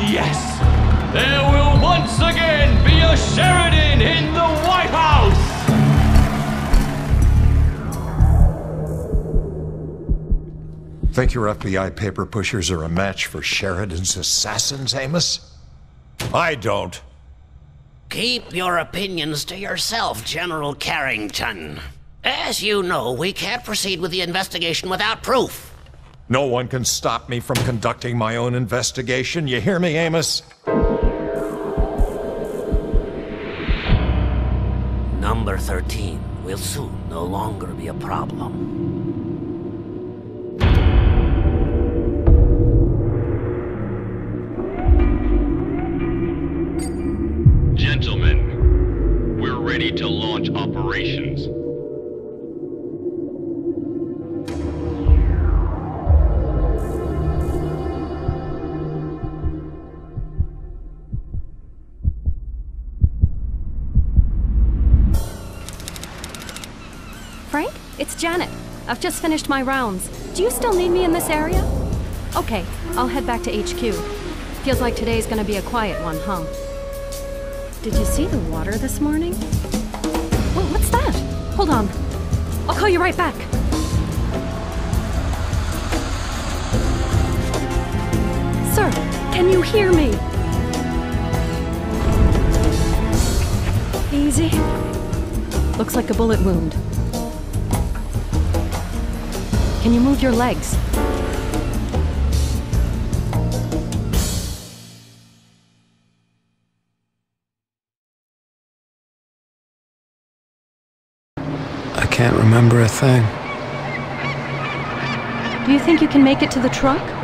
And yes, there will once again be a Sheridan in the White House. Think your FBI paper pushers are a match for Sheridan's assassins, Amos? I don't. Keep your opinions to yourself, General Carrington. As you know, we can't proceed with the investigation without proof. No one can stop me from conducting my own investigation. You hear me, Amos? Number 13 will soon no longer be a problem. It's Janet. I've just finished my rounds. Do you still need me in this area? Okay, I'll head back to HQ. Feels like today's gonna be a quiet one, huh? Did you see the water this morning? Wha- what's that? Hold on. I'll call you right back. Sir, can you hear me? Easy. Looks like a bullet wound. Can you move your legs? I can't remember a thing. Do you think you can make it to the truck?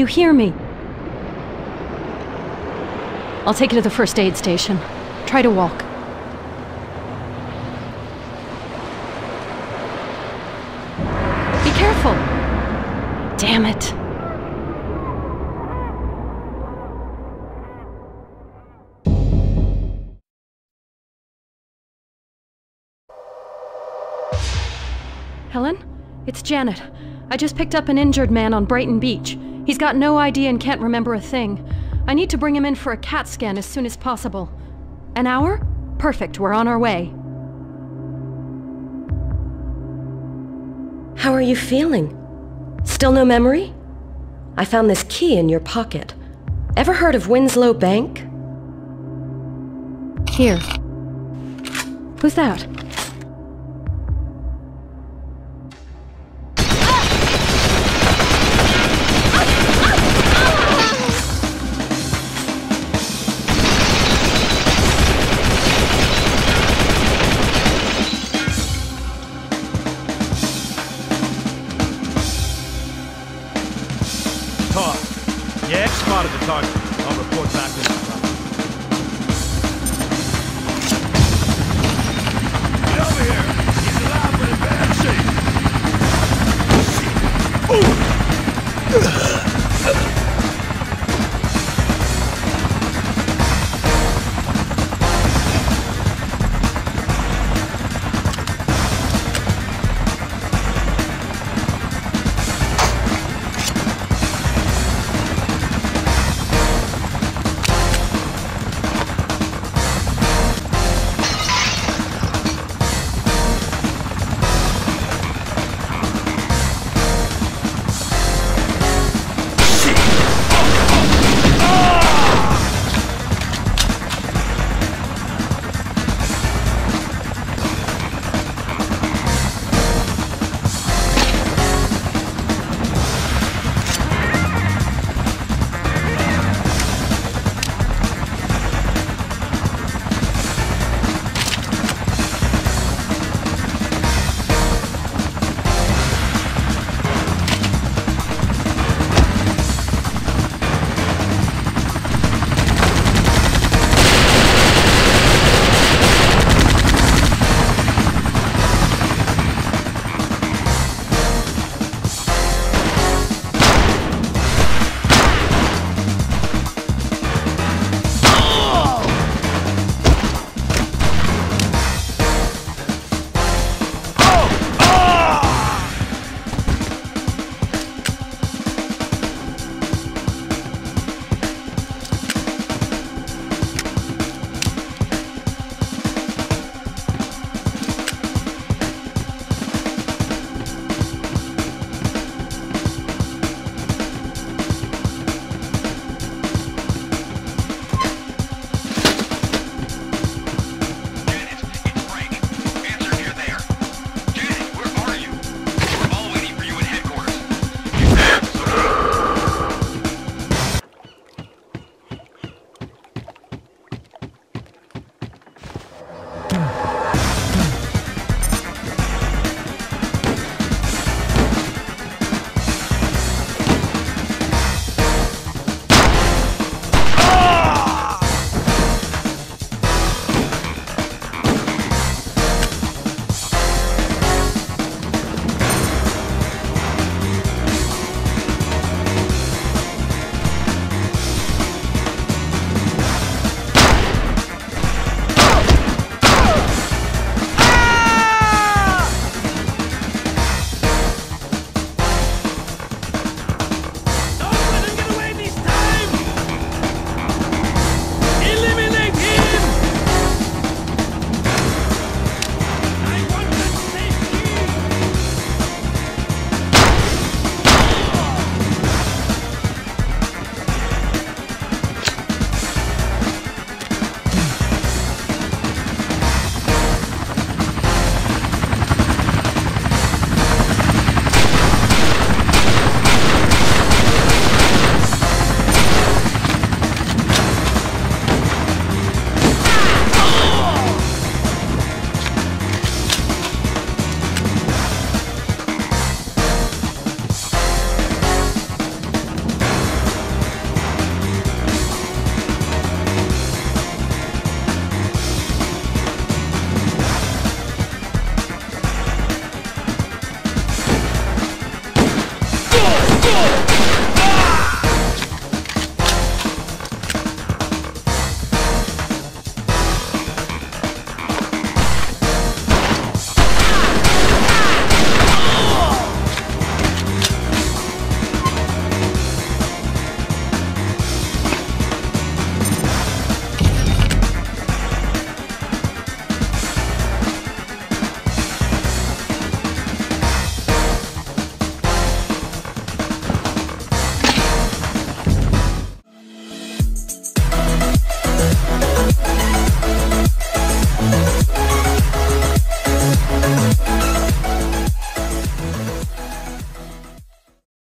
You hear me? I'll take you to the first aid station. Try to walk. Be careful! Damn it. Helen? It's Janet. I just picked up an injured man on Brighton Beach. He's got no idea and can't remember a thing. I need to bring him in for a CAT scan as soon as possible. An hour? Perfect, we're on our way. How are you feeling? Still no memory? I found this key in your pocket. Ever heard of Winslow Bank? Here. Who's that?